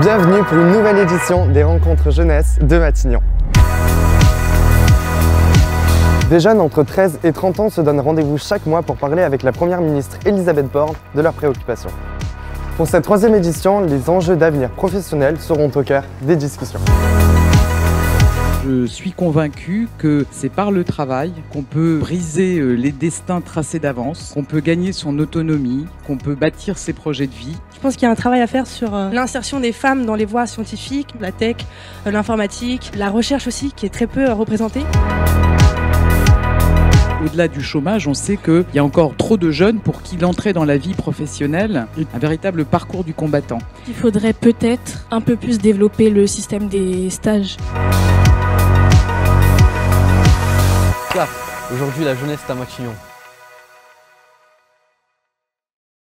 Bienvenue pour une nouvelle édition des rencontres jeunesse de Matignon. Des jeunes entre 13 et 30 ans se donnent rendez-vous chaque mois pour parler avec la Première ministre Elisabeth Borne de leurs préoccupations. Pour cette troisième édition, les enjeux d'avenir professionnel seront au cœur des discussions. Je suis convaincu que c'est par le travail qu'on peut briser euh, les destins tracés d'avance, qu'on peut gagner son autonomie, qu'on peut bâtir ses projets de vie. Je pense qu'il y a un travail à faire sur euh, l'insertion des femmes dans les voies scientifiques, la tech, euh, l'informatique, la recherche aussi qui est très peu représentée. Au-delà du chômage, on sait qu'il y a encore trop de jeunes pour qui l'entrée dans la vie professionnelle est un véritable parcours du combattant. Il faudrait peut-être un peu plus développer le système des stages. Aujourd'hui, la jeunesse est à Matignon.